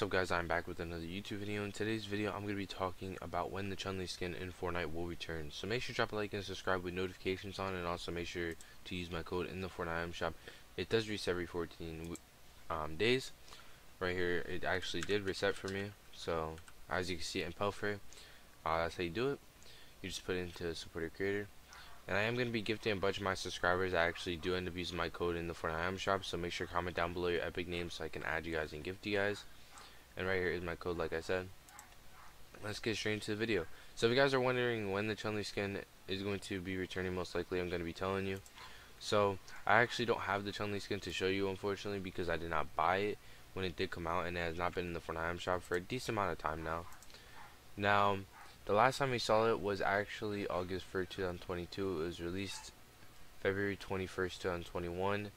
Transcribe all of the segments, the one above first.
Up guys, I'm back with another YouTube video. In today's video, I'm going to be talking about when the Chun-Li skin in Fortnite will return. So make sure to drop a like and subscribe with notifications on, and also make sure to use my code in the Fortnite item shop. It does reset every 14 um, days. Right here, it actually did reset for me. So as you can see Npelfreyy, uh, that's how you do it. You just put it into support your creator. And I am going to be gifting a bunch of my subscribers. I actually do end up using my code in the Fortnite item shop. So make sure to comment down below your epic name so I can add you guys and gift you guys and right here is my code like I said. Let's get straight into the video. So if you guys are wondering when the Chun-Li skin is going to be returning most likely I'm going to be telling you. So I actually don't have the Chun-Li skin to show you unfortunately because I did not buy it when it did come out and it has not been in the Fortnite shop for a decent amount of time now. Now the last time we saw it was actually August 1st 2022 it was released February 21st 2021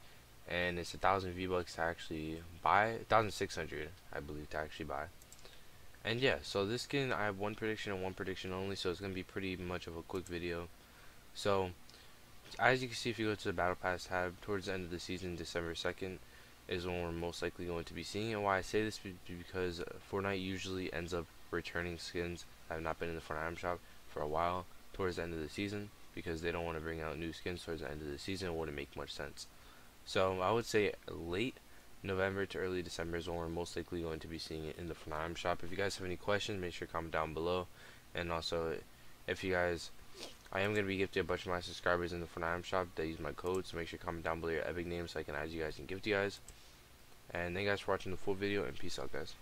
and it's a thousand V bucks to actually buy, thousand six hundred, I believe, to actually buy. And yeah, so this skin I have one prediction and one prediction only, so it's gonna be pretty much of a quick video. So, as you can see, if you go to the Battle Pass tab towards the end of the season, December second, is when we're most likely going to be seeing. And why I say this is because Fortnite usually ends up returning skins that have not been in the Fortnite item shop for a while towards the end of the season because they don't want to bring out new skins towards the end of the season. It wouldn't make much sense. So I would say late November to early December is when we're most likely going to be seeing it in the Fortnite shop. If you guys have any questions, make sure to comment down below. And also, if you guys, I am going to be gifting a bunch of my subscribers in the Fortnite shop that use my code. So make sure to comment down below your epic name so I can add you guys and gift you guys. And thank you guys for watching the full video and peace out guys.